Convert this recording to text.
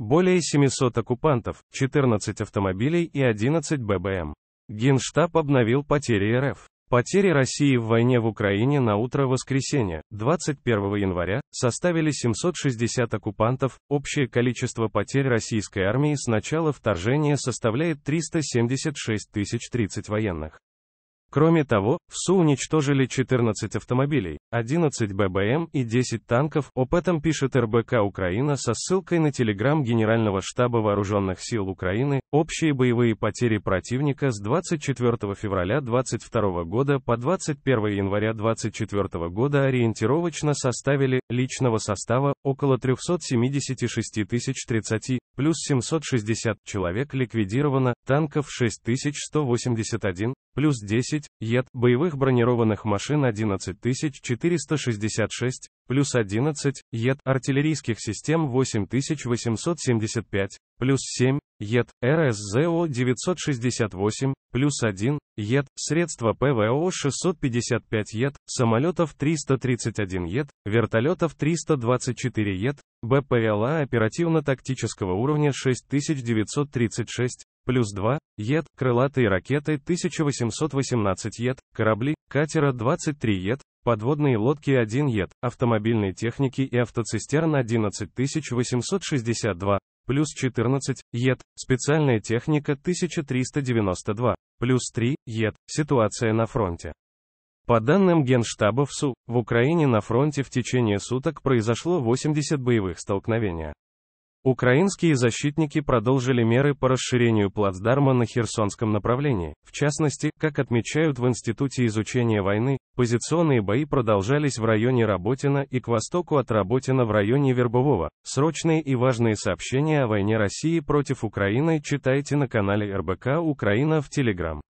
более 700 оккупантов, 14 автомобилей и 11 ББМ. Генштаб обновил потери РФ. Потери России в войне в Украине на утро воскресенья, 21 января, составили 760 оккупантов, общее количество потерь российской армии с начала вторжения составляет 376 030 военных. Кроме того, в СУ уничтожили 14 автомобилей, 11 ББМ и 10 танков, об этом пишет РБК Украина со ссылкой на телеграм Генерального штаба Вооруженных сил Украины, общие боевые потери противника с 24 февраля 22 года по 21 января 24 года ориентировочно составили, личного состава, около 376 тысяч 30, плюс 760 человек ликвидировано, танков 6181, плюс 10, ЕД, боевых бронированных машин 11466, плюс 11, ЕД, артиллерийских систем 8875, плюс 7, ЕД, РСЗО 968, плюс 1, ЕД, средства ПВО 655 ЕД, самолетов 331 ЕД, вертолетов 324 ЕД, БПЛА оперативно-тактического уровня 6936, плюс 2, ЕД, крылатые ракеты 1818 ЕД, корабли, катера 23 ЕД, подводные лодки 1 ЕД, автомобильной техники и автоцистерн 11862, плюс 14, ЕД, специальная техника 1392, плюс 3, ЕД, ситуация на фронте. По данным Генштаба ВСУ, в Украине на фронте в течение суток произошло 80 боевых столкновений. Украинские защитники продолжили меры по расширению плацдарма на Херсонском направлении. В частности, как отмечают в Институте изучения войны, позиционные бои продолжались в районе Работина и к востоку от Работина в районе Вербового. Срочные и важные сообщения о войне России против Украины читайте на канале РБК Украина в Телеграм.